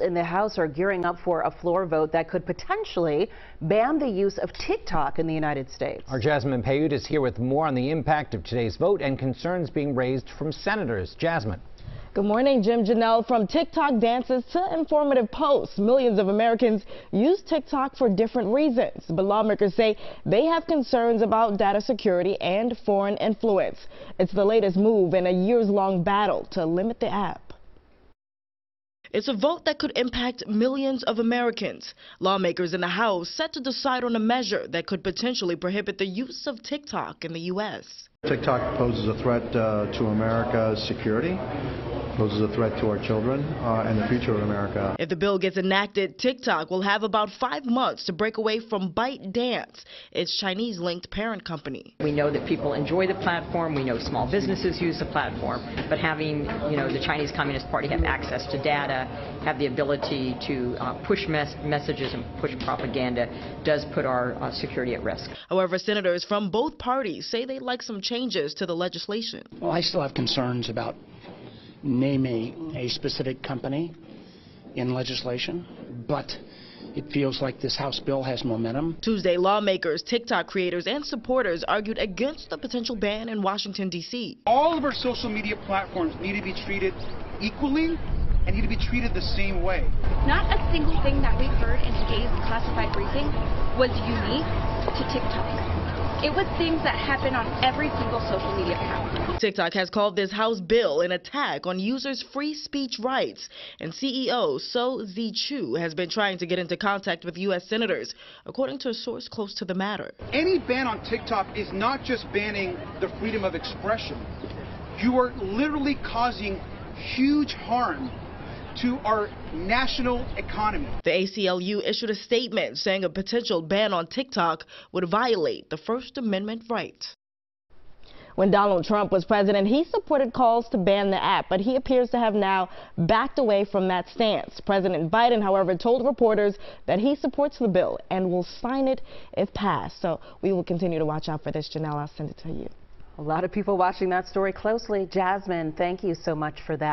in the House are gearing up for a floor vote that could potentially ban the use of TikTok in the United States. Our Jasmine Payoute is here with more on the impact of today's vote and concerns being raised from senators. Jasmine. Good morning, Jim Janelle. From TikTok dances to informative posts, millions of Americans use TikTok for different reasons. But lawmakers say they have concerns about data security and foreign influence. It's the latest move in a years-long battle to limit the app. It's a vote that could impact millions of Americans. Lawmakers in the House set to decide on a measure that could potentially prohibit the use of TikTok in the U.S. TikTok poses a threat uh, to America's security poses a threat to our children uh, and the future of America. If the bill gets enacted, TikTok will have about five months to break away from ByteDance, its Chinese-linked parent company. We know that people enjoy the platform. We know small businesses use the platform. But having, you know, the Chinese Communist Party have access to data, have the ability to uh, push mes messages and push propaganda does put our uh, security at risk. However, senators from both parties say they'd like some changes to the legislation. Well, I still have concerns about naming a specific company in legislation, but it feels like this House bill has momentum. Tuesday, lawmakers, TikTok creators, and supporters argued against the potential ban in Washington, D.C. All of our social media platforms need to be treated equally and need to be treated the same way. Not a single thing that we heard in today's classified briefing was unique to TikTok. It was things that happen on every single social media platform. TikTok has called this House bill an attack on users' free speech rights, and CEO Shou Zi Chew has been trying to get into contact with U.S. senators, according to a source close to the matter. Any ban on TikTok is not just banning the freedom of expression. You are literally causing huge harm to our national economy. The ACLU issued a statement saying a potential ban on TikTok would violate the First Amendment right. When Donald Trump was president, he supported calls to ban the app, but he appears to have now backed away from that stance. President Biden, however, told reporters that he supports the bill and will sign it if passed. So we will continue to watch out for this. Janelle, I'll send it to you. A lot of people watching that story closely. Jasmine, thank you so much for that.